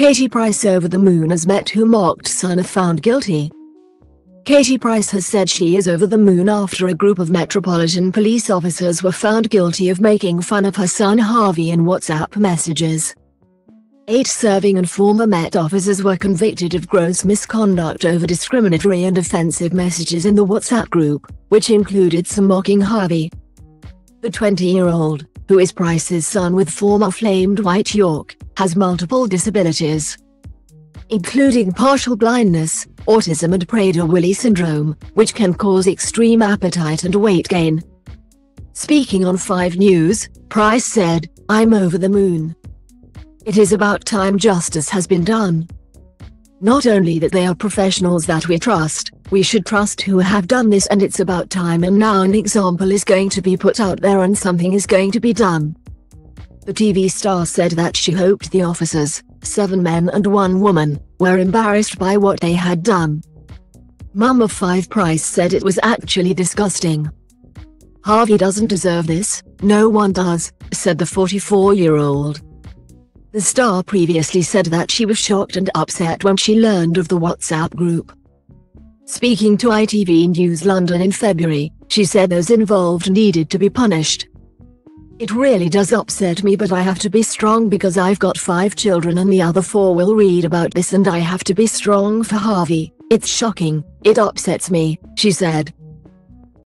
Katie Price over the moon as met who mocked son if found guilty. Katie Price has said she is over the moon after a group of Metropolitan Police officers were found guilty of making fun of her son Harvey in WhatsApp messages. Eight serving and former Met officers were convicted of gross misconduct over discriminatory and offensive messages in the WhatsApp group, which included some mocking Harvey. The 20-year-old, who is Price's son with former Flame Dwight Yorke, has multiple disabilities, including partial blindness, autism and Prader-Willi syndrome, which can cause extreme appetite and weight gain. Speaking on 5 News, Price said, I'm over the moon. It is about time justice has been done. Not only that they are professionals that we trust, we should trust who have done this and it's about time and now an example is going to be put out there and something is going to be done. The TV star said that she hoped the officers, seven men and one woman, were embarrassed by what they had done. Mum of Five Price said it was actually disgusting. Harvey doesn't deserve this, no one does, said the 44-year-old. The star previously said that she was shocked and upset when she learned of the WhatsApp group. Speaking to ITV News London in February, she said those involved needed to be punished. It really does upset me but I have to be strong because I've got five children and the other four will read about this and I have to be strong for Harvey. It's shocking, it upsets me, she said.